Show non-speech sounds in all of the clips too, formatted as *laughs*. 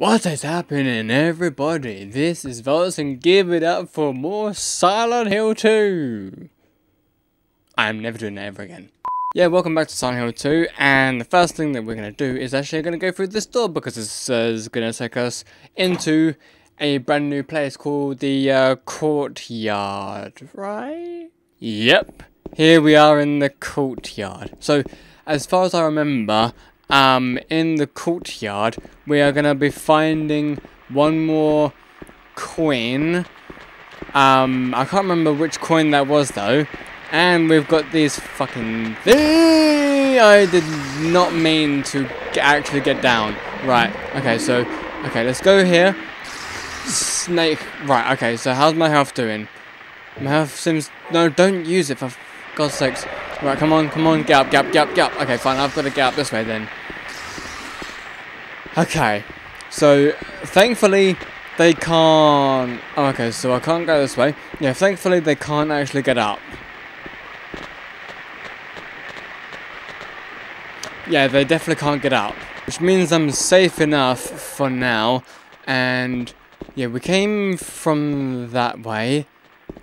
What is happening, everybody? This is Voltz, and give it up for more Silent Hill 2. I'm never doing that ever again. Yeah, welcome back to Silent Hill 2, and the first thing that we're going to do is actually going to go through this door because this is going to take us into a brand new place called the uh, Courtyard, right? Yep, here we are in the Courtyard. So, as far as I remember, um, in the courtyard, we are going to be finding one more coin. Um, I can't remember which coin that was though. And we've got these fucking. I did not mean to actually get down. Right. Okay. So, okay. Let's go here. Snake. Right. Okay. So how's my health doing? My health seems. No, don't use it for God's sakes. Right. Come on. Come on. gap, gap, gap, up. Okay. Fine. I've got to gap this way then. Okay, so thankfully they can't. Oh, okay, so I can't go this way. Yeah, thankfully they can't actually get up. Yeah, they definitely can't get up, which means I'm safe enough for now. And yeah, we came from that way.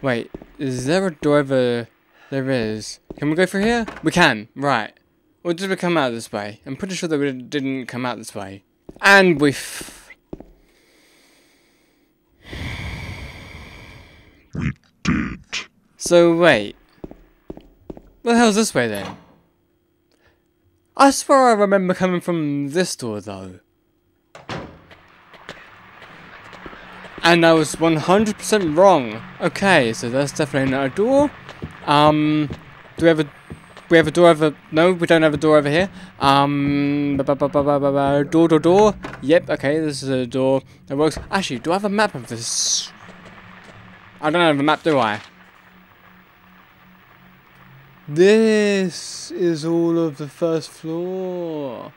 Wait, is there a door over? There is. Can we go through here? We can. Right. Or did we come out this way? I'm pretty sure that we didn't come out this way. And we We did. So wait. What the hell's this way then? I swear I remember coming from this door though. And I was 100% wrong. Okay, so that's definitely not a door. Um, do we have a we have a door over. No, we don't have a door over here. Um, door, door, door. Yep. Okay, this is a door that works. Actually, do I have a map of this? I don't have a map, do I? This is all of the first floor.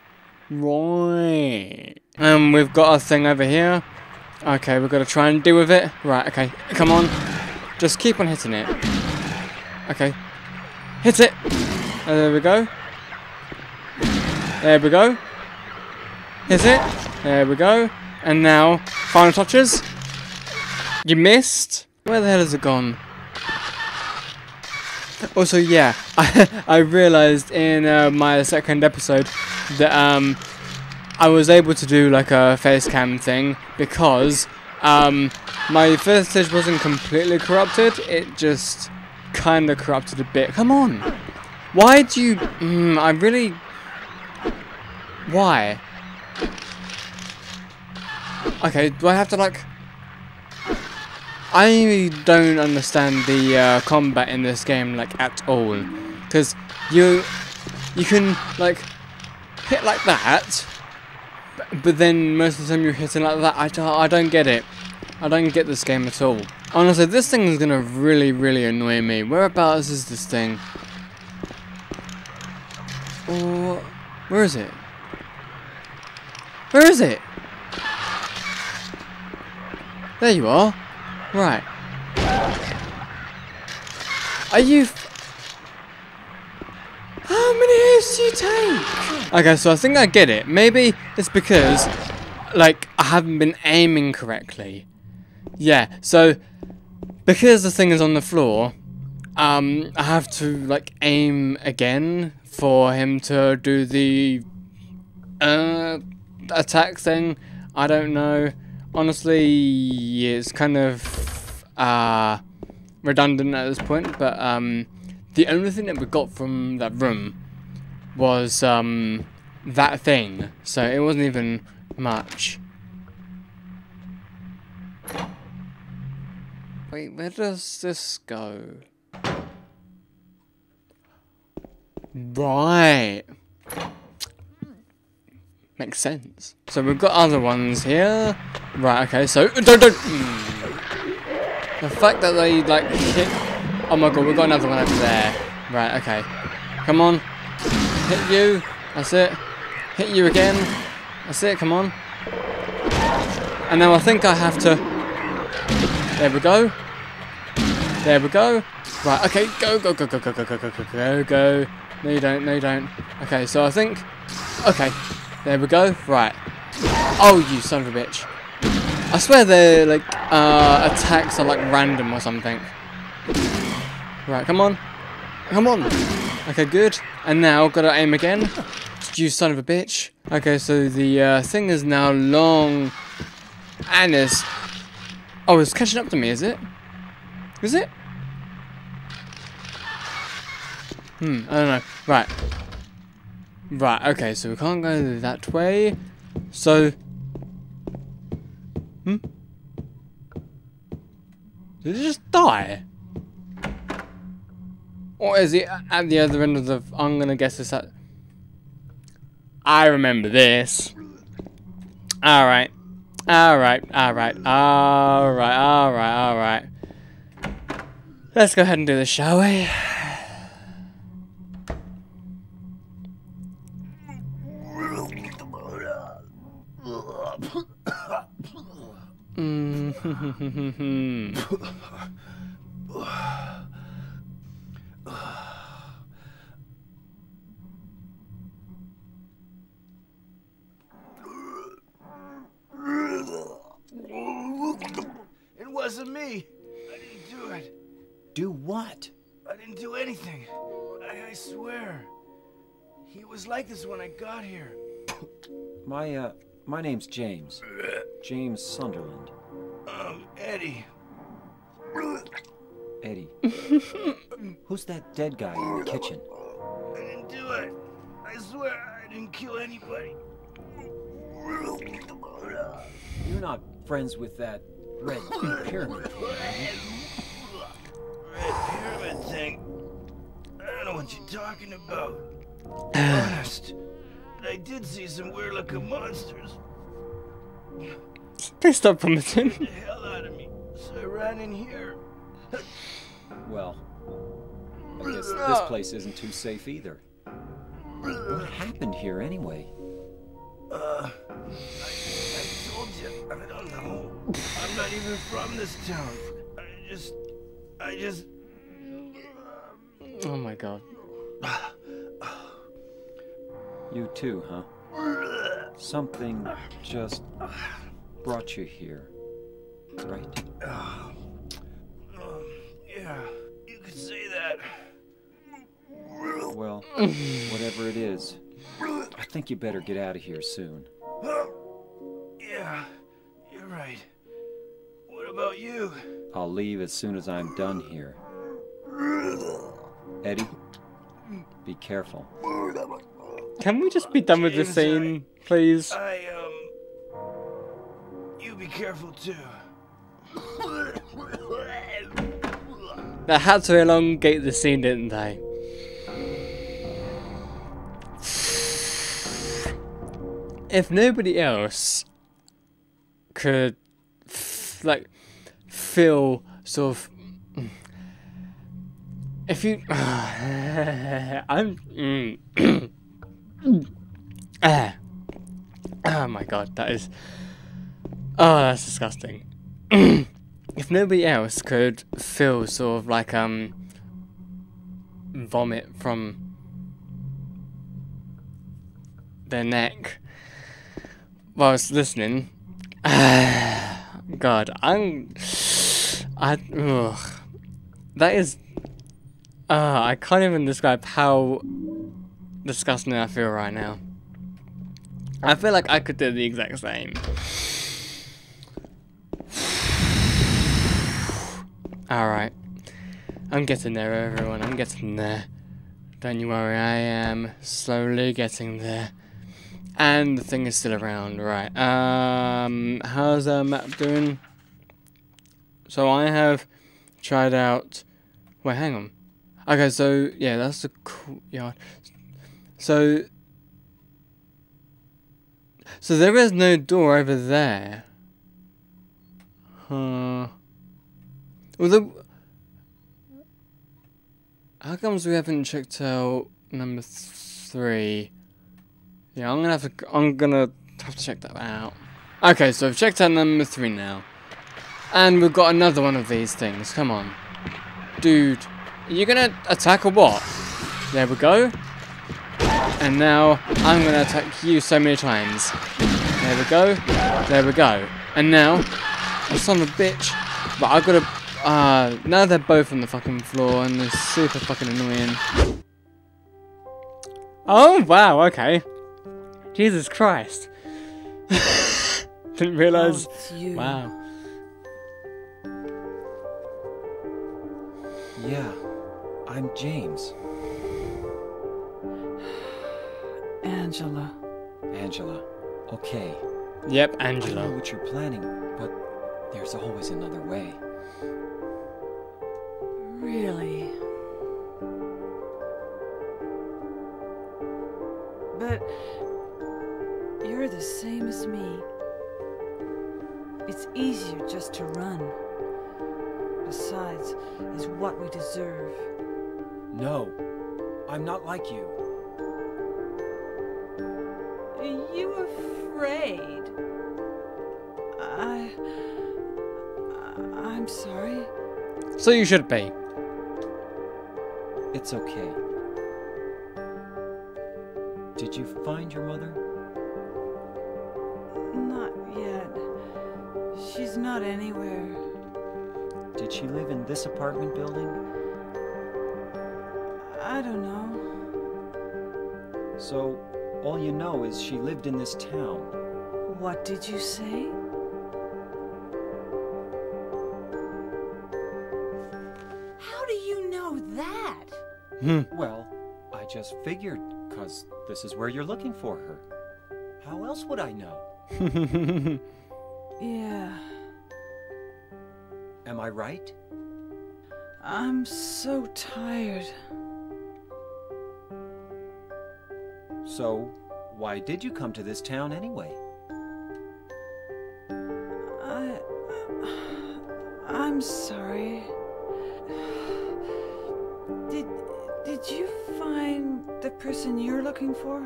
Right. And we've got a thing over here. Okay, we've got to try and deal with it. Right, okay. Come on. Just keep on hitting it. Okay. Hit it! Uh, there we go. There we go. Is it? There we go. And now, final touches. You missed? Where the hell has it gone? Also, yeah, I, *laughs* I realized in uh, my second episode that um, I was able to do like a face cam thing because um, my first stage wasn't completely corrupted. It just kind of corrupted a bit. Come on. Why do you... Mm, I really... Why? Okay, do I have to like... I don't understand the uh, combat in this game like at all. Because you... You can like hit like that. But then most of the time you're hitting like that. I I don't get it. I don't get this game at all. Honestly, this thing is gonna really, really annoy me. Whereabouts is this thing? Oh, where is it? Where is it? There you are. Right. Are you... How many hits do you take? Okay, so I think I get it. Maybe it's because, like, I haven't been aiming correctly. Yeah, so, because the thing is on the floor, um, I have to, like, aim again for him to do the uh, attack thing. I don't know. Honestly, it's kind of uh, redundant at this point, but um, the only thing that we got from that room was um, that thing, so it wasn't even much. Wait, where does this go? Right. Makes sense. So we've got other ones here. Right, okay, so... Don't, don't... The fact that they, like, hit... Oh my god, we've got another one over there. Right, okay. Come on. Hit you. That's it. Hit you again. That's it, come on. And now I think I have to... There we go. There we go. Right, okay, go, go, go, go, go, go, go, go, go, go, go. No, you don't. No, you don't. Okay, so I think... Okay. There we go. Right. Oh, you son of a bitch. I swear their like uh, attacks are like random or something. Right, come on. Come on. Okay, good. And now, gotta aim again. You son of a bitch. Okay, so the uh, thing is now long and it's... Oh, it's catching up to me, is it? Is it? Hmm, I don't know. Right. Right, okay, so we can't go that way. So... Hmm? Did it just die? Or is it at the other end of the... I'm gonna guess it's at... I remember this. Alright. Alright, alright, alright, alright, alright. Let's go ahead and do this, shall we? *laughs* Mm *laughs* was like this when I got here. *coughs* My, uh, my name's James. *coughs* James Sunderland. Um, Eddie. *coughs* Eddie. Who's that dead guy in the kitchen? I didn't do it. I swear I didn't kill anybody. You're not friends with that red pyramid thing. Red pyramid thing. I don't know what you're talking about. Honest. I did see some weird looking monsters. Please stop promising. The hell out of me. So I ran in here. Well, I guess *laughs* this place isn't too safe either. What happened here anyway? Uh, I, I told you, I don't know. I'm not even from this town. I just, I just. Oh my god. You too, huh? Something just brought you here, right? Um, yeah, you could say that. Well, whatever it is, I think you better get out of here soon. Yeah, you're right. What about you? I'll leave as soon as I'm done here. Eddie, be careful. Can we just be done with this scene, please? I, um. You be careful too. They had to elongate the scene, didn't they? If nobody else could, f- like, feel sort of. If you. *sighs* I'm. mm. *clears throat* *clears throat* Ah. oh my god, that is. Oh, that's disgusting. *clears throat* if nobody else could feel sort of like um vomit from their neck was listening, *sighs* God, I'm I ugh, that is uh, I can't even describe how disgusting I feel right now. I feel like I could do the exact same. Alright. I'm getting there, everyone. I'm getting there. Don't you worry, I am slowly getting there. And the thing is still around, right. Um, how's our map doing? So I have tried out... Wait, hang on. Okay, so, yeah, that's the courtyard. So... So there is no door over there. Huh... Although, how comes we haven't checked out number three? Yeah, I'm gonna have to. I'm gonna have to check that out. Okay, so I've checked out number three now, and we've got another one of these things. Come on, dude, You're you gonna attack or what? There we go. And now I'm gonna attack you so many times. There we go. There we go. And now, oh, son of a bitch. But I've got to. Uh, now they're both on the fucking floor and they're super fucking annoying. Oh, wow, okay. Jesus Christ. *laughs* Didn't realize. Oh. Wow. Yeah, I'm James. Angela. Angela. Okay, Yep, Angela. I know Angela. what you're planning, but there's always another way. Really? But you're the same as me. It's easier just to run. Besides, is what we deserve. No, I'm not like you. You afraid? I. I- I'm sorry. So you should be. It's okay. Did you find your mother? Not yet. She's not anywhere. Did she live in this apartment building? I don't know. So, all you know is she lived in this town. What did you say? How do you know that? Hmm. Well, I just figured, cause this is where you're looking for her. How else would I know? *laughs* Yeah, Am I right? I'm so tired. So, why did you come to this town anyway? I. I'm sorry. Did. Did you find the person you're looking for?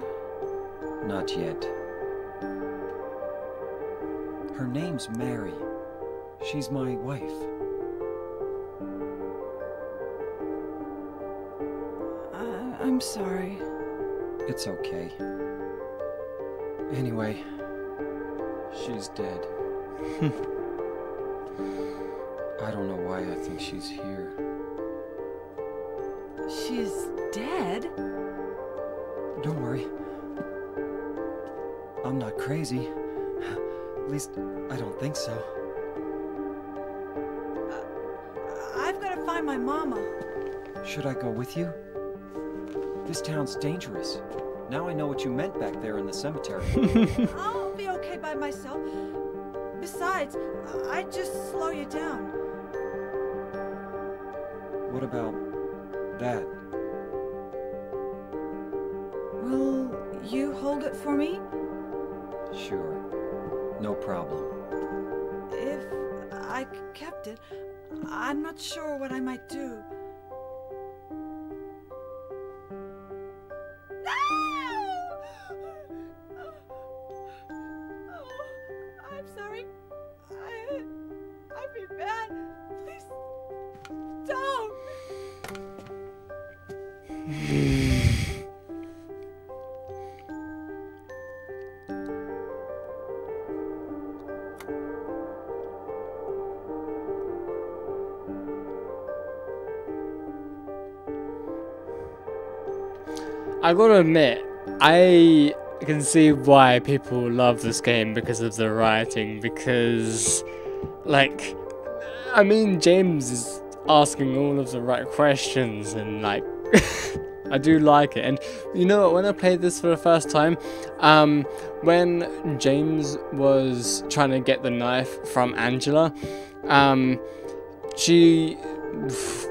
Not yet. Her name's Mary. She's my wife. I, I'm sorry. It's okay. Anyway, she's dead. *laughs* I don't know why I think she's here. She's dead? Don't worry. I'm not crazy. At least, I don't think so. I've got to find my mama. Should I go with you? This town's dangerous. Now I know what you meant back there in the cemetery. *laughs* I'll be okay by myself. Besides, I'd just slow you down. what about that? Will you hold it for me? Sure. No problem. If I kept it, I'm not sure what I might do. Gotta admit, I can see why people love this game because of the writing. Because, like, I mean, James is asking all of the right questions, and like, *laughs* I do like it. And you know what? When I played this for the first time, um, when James was trying to get the knife from Angela, um, she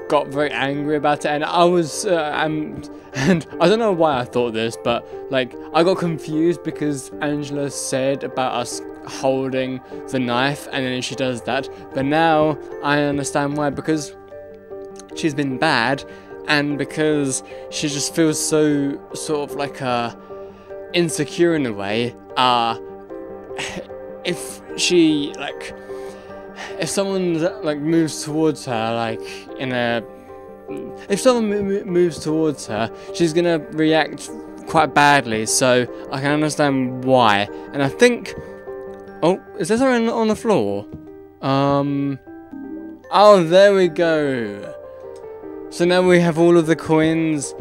got very angry about it, and I was, uh, um, and *laughs* I don't know why I thought this, but like I got confused because Angela said about us holding the knife, and then she does that. But now I understand why because she's been bad, and because she just feels so sort of like uh, insecure in a way. Uh, *laughs* if she like if someone like moves towards her like in a if someone mo- mo- moves towards her she's gonna react quite badly so i can understand why and i think Oh, is there something on the floor? Um. Oh, there we go. So now we have all of the coins.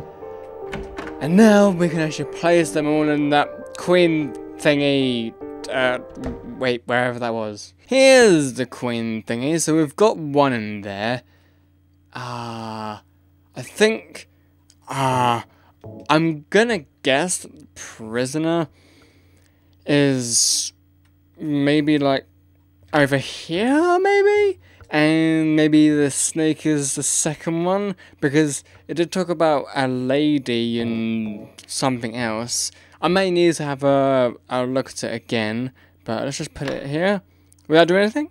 And now we can actually place them all in that coin thingy. Uh, wait, wherever that was. Here's the queen thingy. So we've got one in there. Ah, uh, I think. Ah, uh, I'm gonna guess prisoner is maybe like over here, maybe? And maybe the snake is the second one because it did talk about a lady and something else. I may need to have a, a look at it again, but let's just put it here. Will that do anything?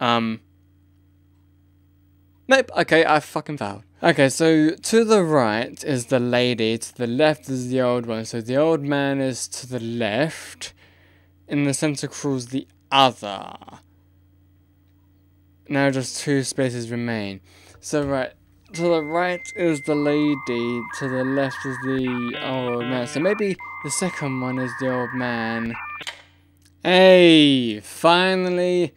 Um. Nope. Okay, I fucking failed. Okay, so to the right is the lady, to the left is the old one. So the old man is to the left. In the center crawls the other. Now just two spaces remain. So right, to the right is the lady, to the left is the old man. So maybe the second one is the old man. Hey, finally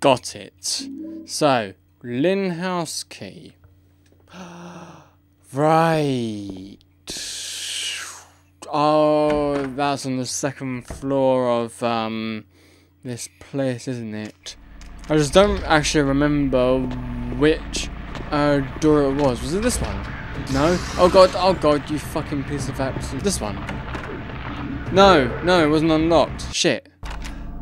got it. So, Lyne House key. *gasps* right. Oh, that's on the second floor of um this place, isn't it? I just don't actually remember which uh, door it was. Was it this one? No? Oh god, oh god, you fucking piece of absolute. This one? No, no, it wasn't unlocked. Shit.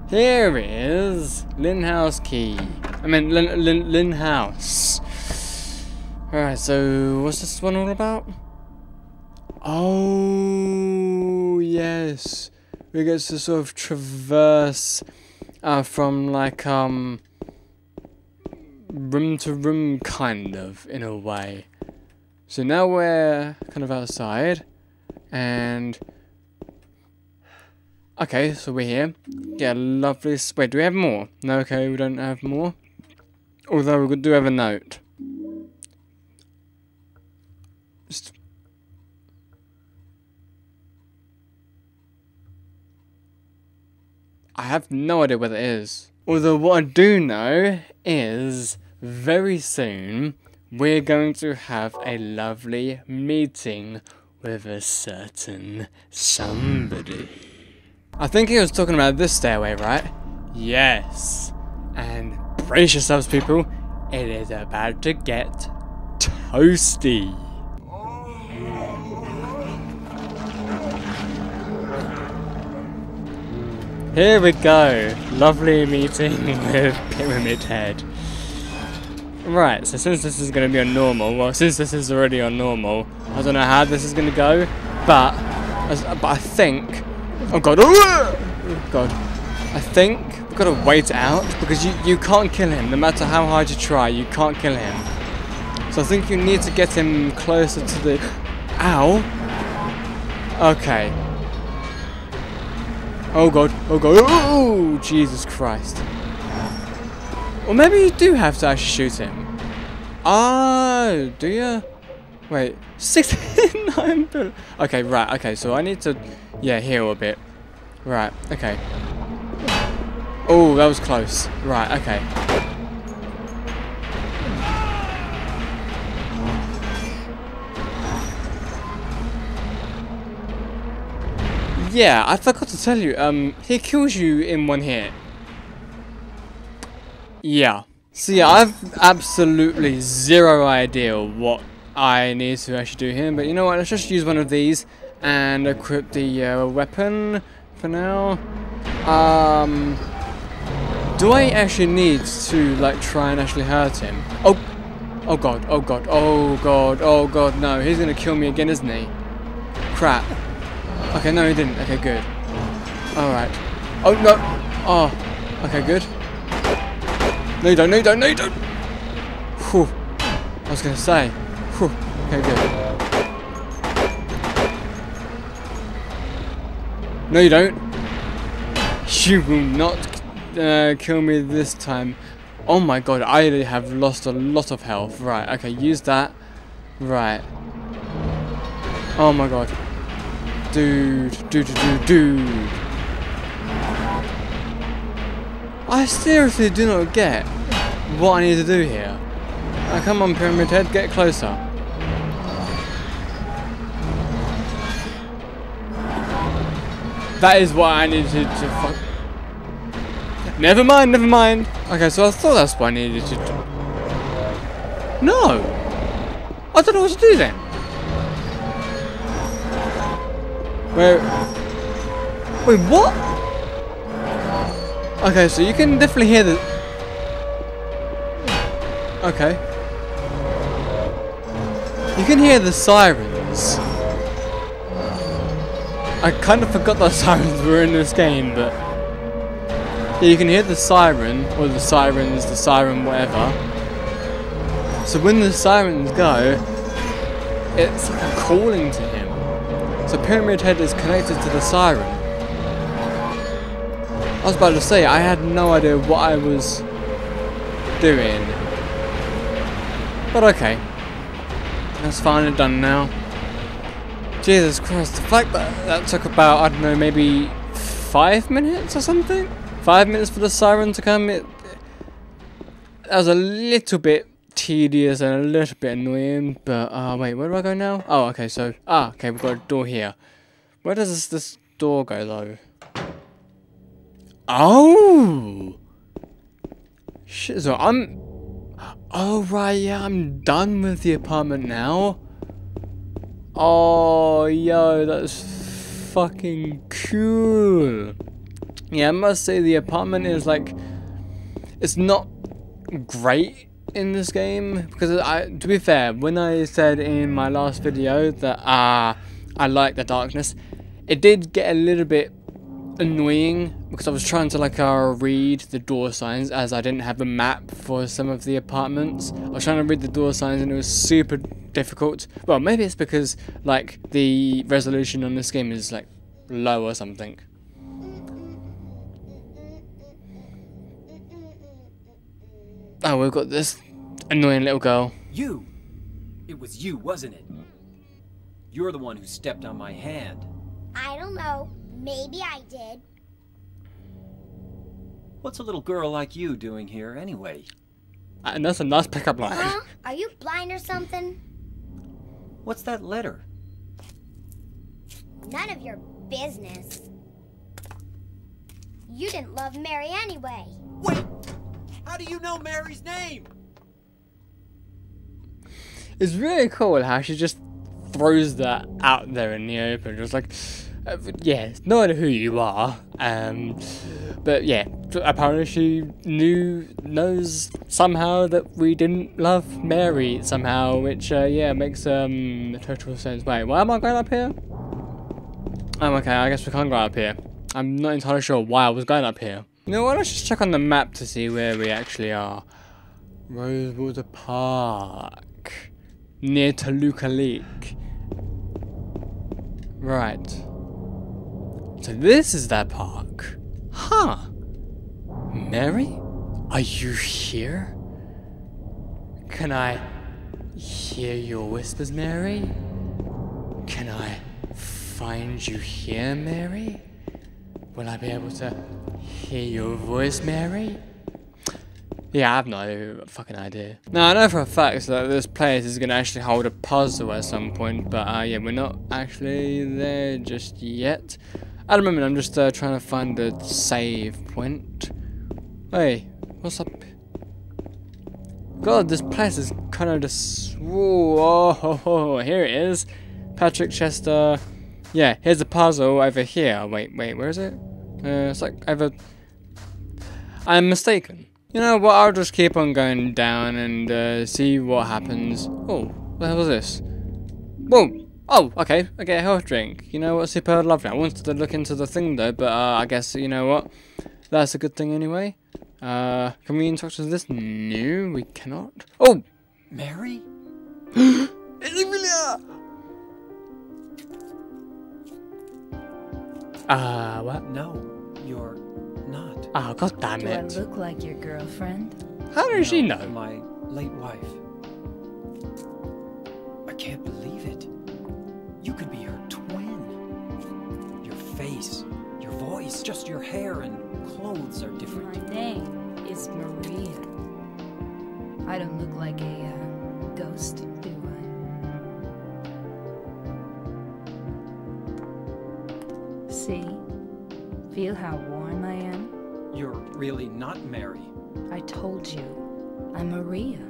Here is Lyne House key. I mean, Lyne, Lyne, Lyne House. Alright, so what's this one all about? Oh, yes. We get to sort of traverse uh, from like, um, room to room, kind of, in a way. So now we're kind of outside, and... Okay, so we're here. Yeah, lovely. Wait, do we have more? No, okay, we don't have more. Although we do have a note. Just... I have no idea what it is. Although what I do know is very soon we're going to have a lovely meeting with a certain somebody. I think he was talking about this stairway, right? Yes. And brace yourselves, people. It is about to get toasty. Here we go. Lovely meeting *laughs* with Pyramid Head. Right, so since this is going to be on normal, well, since this is already on normal, I don't know how this is going to go, but, but I think, oh god, oh *laughs* god, I think we've got to wait out, because you, you can't kill him, no matter how hard you try, you can't kill him. So I think you need to get him closer to the, *gasps* ow, okay, Oh god, oh god, oh Jesus Christ. Or maybe you do have to actually shoot him. Ah, do you? Wait, 69 *laughs* bullets. Okay, right, okay, so I need to, yeah, heal a bit. Right, okay. Oh, that was close. Right, okay. Yeah, I forgot to tell you, um, he kills you in one hit. Yeah. So yeah, I've absolutely zero idea what I need to actually do here, but you know what, let's just use one of these and equip the uh, weapon for now. Um, do I actually need to, like, try and actually hurt him? Oh, oh god, oh god, oh god, oh god, no, he's gonna kill me again, isn't he? Crap. Okay, no, he didn't. Okay, good. Alright. Oh, no. Oh, okay, good. No, you don't. No, you don't. No, you don't. Whew. I was going to say. Whew. Okay, good. No, you don't. You will not uh, kill me this time. Oh my god, I have lost a lot of health. Right, okay, use that. Right. Oh my god. Dude, dude, dude, dude. I seriously do not get what I need to do here. Now, come on, Pyramid Head, get closer. That is what I needed to, to fuck. Never mind, never mind. Okay, so I thought that's what I needed to do. No! I don't know what to do then. Wait. Wait, what? Okay, so you can definitely hear the... Okay. You can hear the sirens. I kind of forgot that *laughs* sirens were in this game, but... Yeah, you can hear the siren, or the sirens, the siren, whatever. So when the sirens go, it's calling to him. So Pyramid Head is connected to the siren. I was about to say, I had no idea what I was doing. But okay. That's and done now. Jesus Christ, the fact that that took about, I don't know, maybe five minutes or something? Five minutes for the siren to come, it, that was a little bit tedious and a little bit annoying, but, uh, wait, where do I go now? Oh, okay, so, ah, okay, we've got a door here. Where does this, this door go, though? Oh! Shit, so I'm... Oh, right, yeah, I'm done with the apartment now. Oh, yo, that's fucking cool. Yeah, I must say the apartment is like... It's not great in this game? Because I to be fair when I said in my last video that uh, I like the darkness it did get a little bit annoying because I was trying to like uh, read the door signs as I didn't have a map for some of the apartments. I was trying to read the door signs and it was super difficult. Well maybe it's because like the resolution on this game is like low or something Oh, we've got this annoying little girl. You! It was you, wasn't it? You're the one who stepped on my hand. I don't know. Maybe I did. What's a little girl like you doing here anyway? Uh, and that's a nice pickup line. Huh? Are you blind or something? What's that letter? None of your business. You didn't love Mary anyway. Wait! How do you know Mary's name? It's really cool how she just throws that out there in the open, just like, uh, yeah, no idea who you are, um, but yeah, apparently she knew, knows somehow that we didn't love Mary somehow, which, uh, yeah, makes, um, total sense. Wait, why am I going up here? I'm oh, okay, I guess we can't go up here. I'm not entirely sure why I was going up here. You know what, let's just check on the map to see where we actually are. Rosewater Park. Near Toluca Lake. Right. So this is that park. Huh. Mary? Are you here? Can I hear your whispers, Mary? Can I find you here, Mary? Will I be able to hear your voice, Mary? Yeah, I have no fucking idea. Now, I know for a fact that this place is going to actually hold a puzzle at some point, but uh, yeah, we're not actually there just yet. At the moment, I'm just uh, trying to find the save point. Hey, what's up? God, this place is kind of just... Whoa, oh, *laughs* oh, here it is. Patrick Chester. Yeah, here's a puzzle over here. Wait, wait, where is it? Uh, it's like over... I'm mistaken. You know what, I'll just keep on going down and uh, see what happens. Oh, what the hell was this? Whoa! Oh, okay, I get a health drink. You know what, super lovely. I wanted to look into the thing though, but uh, I guess, you know what, that's a good thing anyway. Uh, can we interact with this? No, we cannot. Oh! Mary? *gasps* It's Emilia! Uh, what? No, you're not. Ah, oh, god damn it. Do I look like your girlfriend? How does no, she know? My late wife. I can't believe it. You could be her twin. Your face, your voice, just your hair and clothes are different. My name is Maria. I don't look like a uh, ghost, do See? Feel how warm I am? You're really not Mary. I told you. I'm Maria.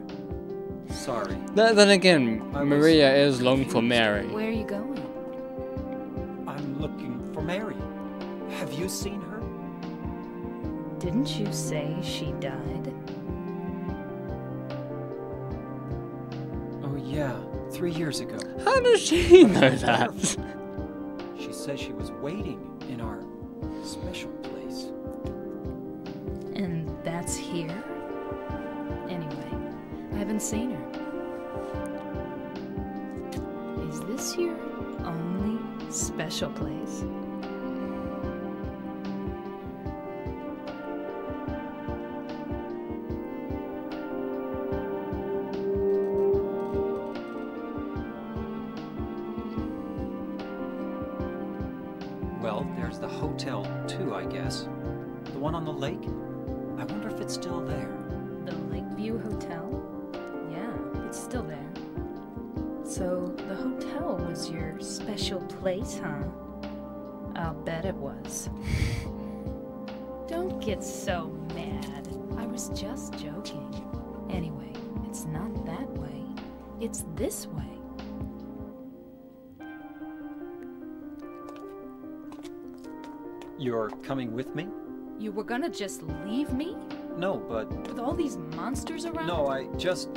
Sorry. Then, then again, I was Maria is long for Mary. Where are you going? I'm looking for Mary. Have you seen her? Didn't you say she died? Oh, yeah. Three years ago. How does she *laughs* know that? She says she was waiting in our special place. And that's here? Anyway, I haven't seen her. Is this your only special place? Huh? I'll bet it was. Don't get so mad. I was just joking. Anyway, it's not that way. It's this way. You're coming with me? You were gonna just leave me? No, but. With all these monsters around? No, I just.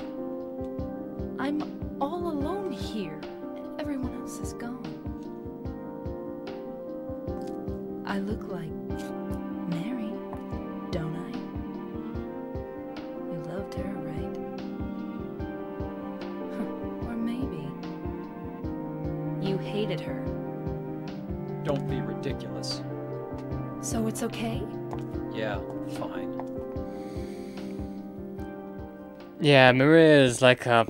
Yeah, Maria is like a,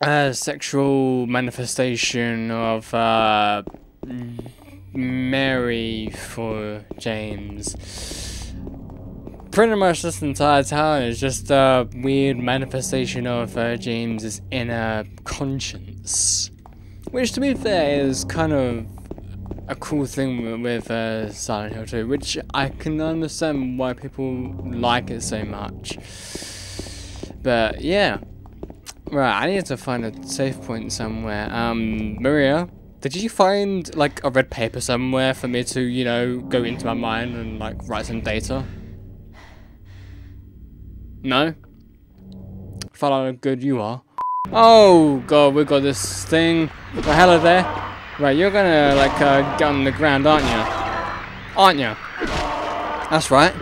a sexual manifestation of uh, Mary for James. Pretty much this entire town is just a weird manifestation of uh, James's inner conscience. Which, to be fair, is kind of a cool thing with uh, Silent Hill 2, which I can understand why people like it so much. But yeah. Right, I need to find a safe point somewhere. Um, Maria, did you find like a red paper somewhere for me to, you know, go into my mind and like write some data? No? Follow how good you are. Oh god, we got this thing. The hell are there? Right, you're gonna like uh, on the ground, aren't you? Aren't you? That's right.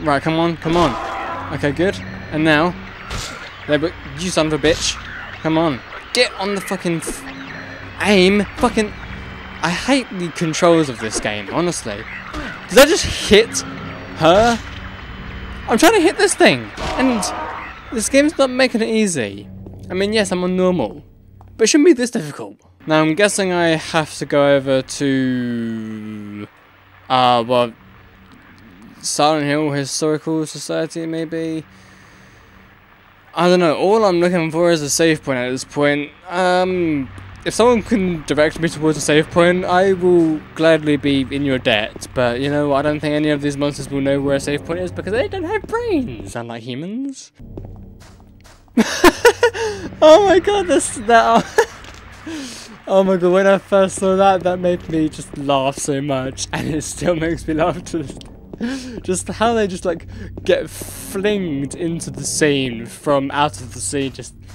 Right, come on, come on. Okay, good. And now, there, but you son of a bitch. Come on, get on the fucking aim. Fucking, I hate the controls of this game. Honestly, did I just hit her? I'm trying to hit this thing, and this game's not making it easy. I mean, yes, I'm on normal, but it shouldn't be this difficult. Now, I'm guessing I have to go over to, uh, well, Silent Hill Historical Society, maybe. I don't know. All I'm looking for is a save point at this point. Um, if someone can direct me towards a save point, I will gladly be in your debt. But you know, I don't think any of these monsters will know where a save point is because they don't have brains, unlike humans. *laughs* oh my god, this that. *laughs* Oh my god, when I first saw that, that made me just laugh so much, *laughs* and it still makes me laugh to this *laughs* just how they just like get flinged into the scene from out of the sea, just *laughs*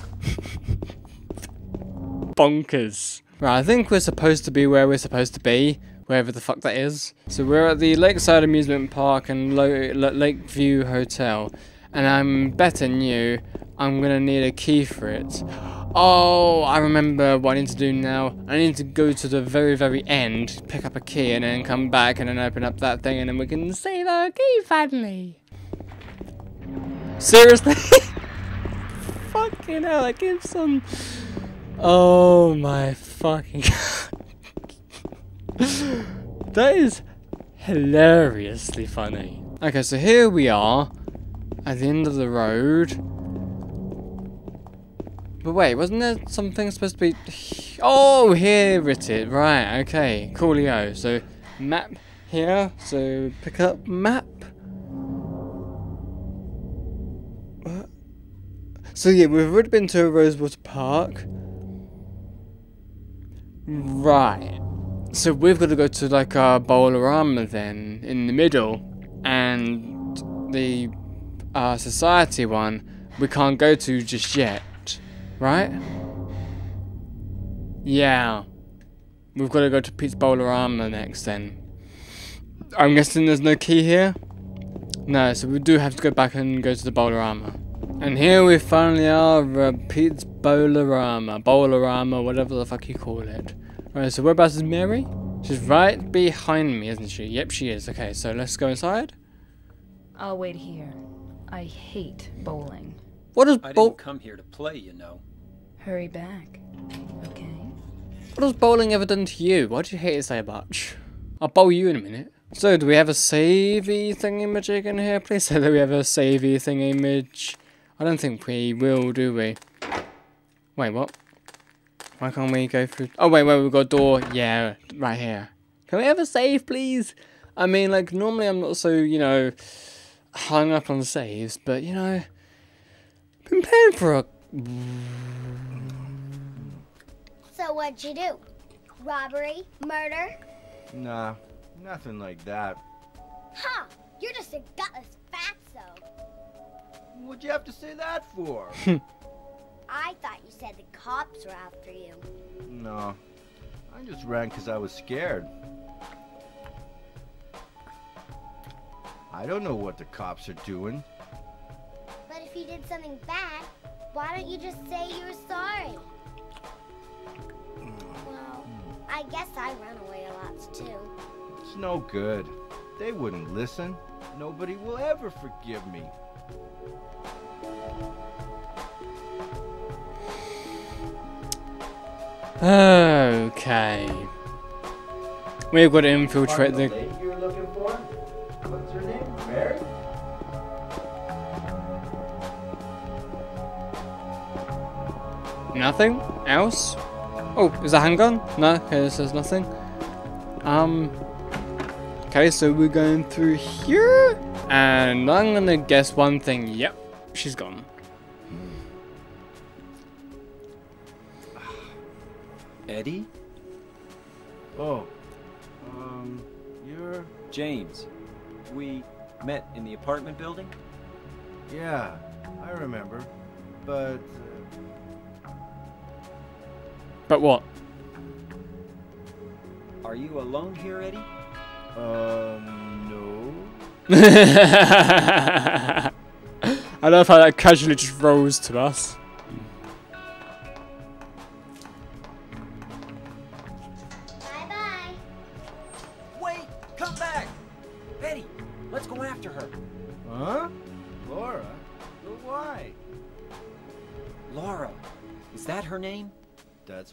bonkers. Right, I think we're supposed to be where we're supposed to be, wherever the fuck that is. So we're at the Lakeside Amusement Park and Lo- L- Lakeview Hotel, and I'm betting you I'm gonna need a key for it. Oh, I remember what I need to do now. I need to go to the very, very end, pick up a key, and then come back and then open up that thing, and then we can save our key finally. Seriously? *laughs* fucking hell, that gives some. Oh my fucking. *laughs* that is hilariously funny. Okay, so here we are at the end of the road. But wait, wasn't there something supposed to be... *sighs* Oh, here it is. Right, okay. Coolio. So, map here. So, pick up map. What? So, yeah, we've already been to Rosewater Park. Right. So, we've got to go to, like, our Bowl-O-Rama then, in the middle. And the uh, Society one, we can't go to just yet right? Yeah. We've got to go to Pete's Bowl-O-Rama next then. I'm guessing there's no key here? No, so we do have to go back and go to the Bowl-O-Rama. And here we finally are at Pete's Bowl-O-Rama. Bowl-O-Rama, whatever the fuck you call it. Alright, so whereabouts is Mary? She's right behind me, isn't she? Yep, she is. Okay, so let's go inside. I'll wait here. I hate bowling. What does I bowl didn't come here to play, you know. Hurry back. Okay? What has bowling ever done to you? Why do you hate it so much? I'll bowl you in a minute. So, do we have a savey thingamajig in here? Please say that we have a savey thingy thingamaj. I don't think we will, do we? Wait, what? Why can't we go through? Oh, wait, wait, we've got a door. Yeah, right here. Can we have a save, please? I mean, like, normally I'm not so, you know, hung up on saves, but, you know, been paying for a So what'd you do? Robbery? Murder? Nah, nothing like that. Huh, you're just a gutless fatso. What'd you have to say that for? *laughs* I thought you said the cops were after you. no, I just ran because I was scared. I don't know what the cops are doing. But if you did something bad, why don't you just say you were sorry? Well, I guess I run away a lot too. It's no good. They wouldn't listen. Nobody will ever forgive me. *sighs* Okay. We've got to infiltrate the. Nothing else? Oh, is a handgun? No, okay, this is nothing. Um. Okay, so we're going through here. And I'm gonna guess one thing. Yep, she's gone. *sighs* Eddie? Oh, um, you're. James. We met in the apartment building? Yeah, I remember. But. But what? Are you alone here, Eddie? um, no. *laughs* I love how that casually just rolls to us.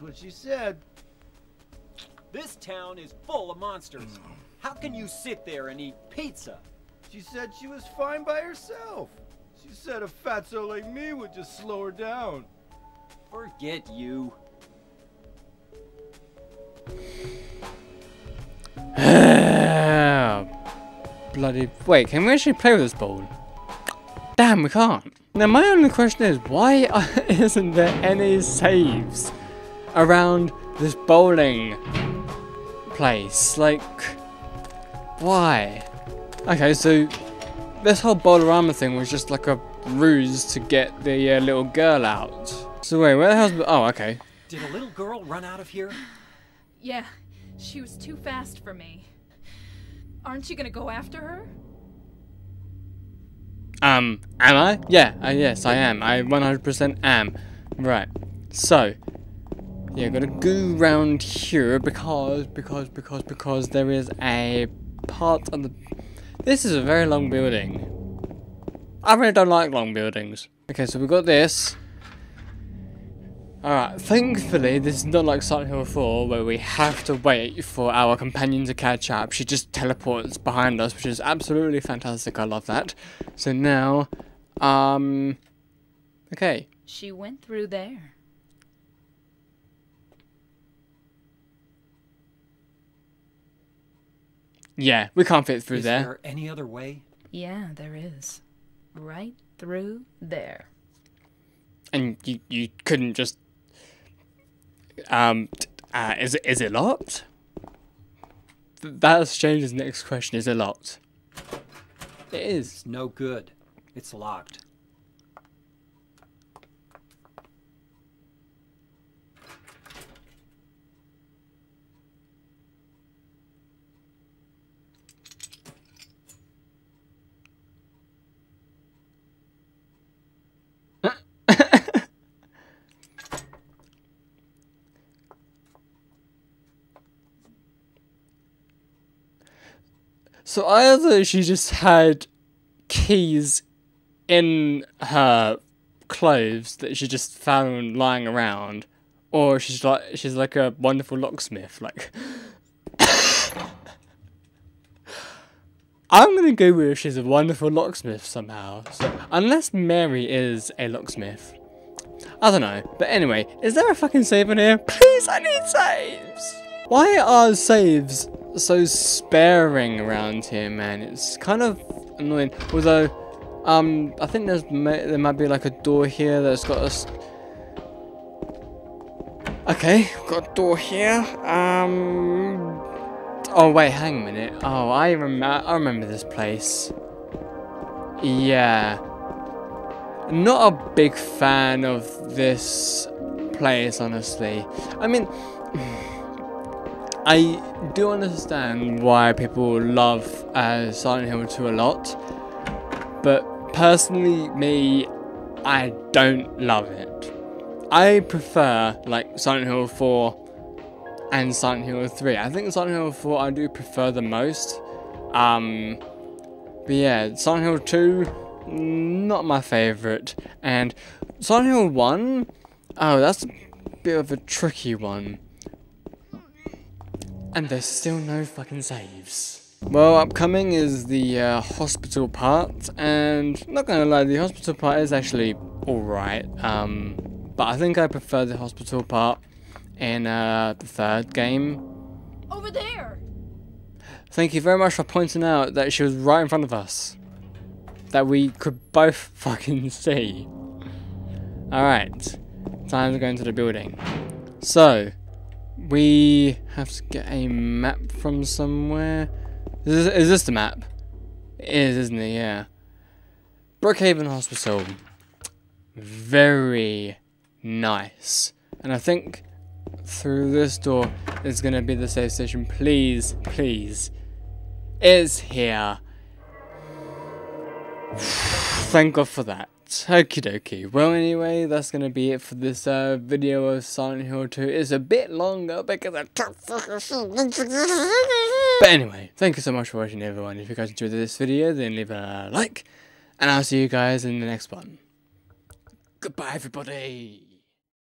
That's what she said. This town is full of monsters. Mm. How can you sit there and eat pizza? She said she was fine by herself. She said a fatso like me would just slow her down. Forget you. *sighs* Bloody. Wait, can we actually play with this ball? Damn, we can't. Now, my only question is why *laughs* isn't there any saves around this bowling place? Like, why? Okay, so this whole Bowl-O-Rama thing was just like a ruse to get the uh, little girl out. So, wait, where the hell's. Oh, okay. Did a little girl run out of here? Yeah, she was too fast for me. Aren't you gonna go after her? Um, am I? Yeah, uh, yes, I am. I 100% am. Right. So, yeah, gotta go round here because, because, because, because there is a part of the. This is a very long building. I really don't like long buildings. Okay, so we've got this. Alright, thankfully this is not like Silent Hill 4 where we have to wait for our companion to catch up. She just teleports behind us, which is absolutely fantastic. I love that. So now, um, okay. She went through there. Yeah, we can't fit through Is there. there any other way? Yeah, there is. Right through there. And you you couldn't just um t- uh, is it is it locked? Th- That's James's next question. Is it locked? It is. It's no good. It's locked. So either she just had keys in her clothes that she just found lying around, or she's like she's like a wonderful locksmith. Like, *laughs* I'm gonna go with she's a wonderful locksmith somehow. So unless Mary is a locksmith, I don't know. But anyway, is there a fucking save in here? Please, I need saves. Why are saves so sparing around here, man? It's kind of annoying. Although, um, I think there's there might be like a door here that's got us. Okay, got a door here. Um. Oh wait, hang a minute. Oh, I remember. I remember this place. Yeah. Not a big fan of this place, honestly. I mean. I do understand why people love uh, Silent Hill 2 a lot, but personally, me, I don't love it. I prefer like Silent Hill 4 and Silent Hill 3. I think Silent Hill 4 I do prefer the most. Um, but yeah, Silent Hill 2, not my favourite. And Silent Hill 1, oh, that's a bit of a tricky one. And there's still no fucking saves. Well, upcoming is the uh, hospital part, and not gonna lie, the hospital part is actually alright. Um, but I think I prefer the hospital part in uh, the third game. Over there! Thank you very much for pointing out that she was right in front of us. That we could both *laughs* fucking see. Alright, time to go into the building. So, we have to get a map from somewhere. Is this, is this the map? It is, isn't it? Yeah. Brookhaven Hospital. Very nice. And I think through this door is going to be the safe station. Please, please. It's here. *sighs* Thank God for that. Okie dokie. Well, anyway, that's gonna be it for this uh, video of Silent Hill 2. It's a bit longer because I took *laughs* But anyway, thank you so much for watching, everyone. If you guys enjoyed this video, then leave a like, and I'll see you guys in the next one. Goodbye, everybody.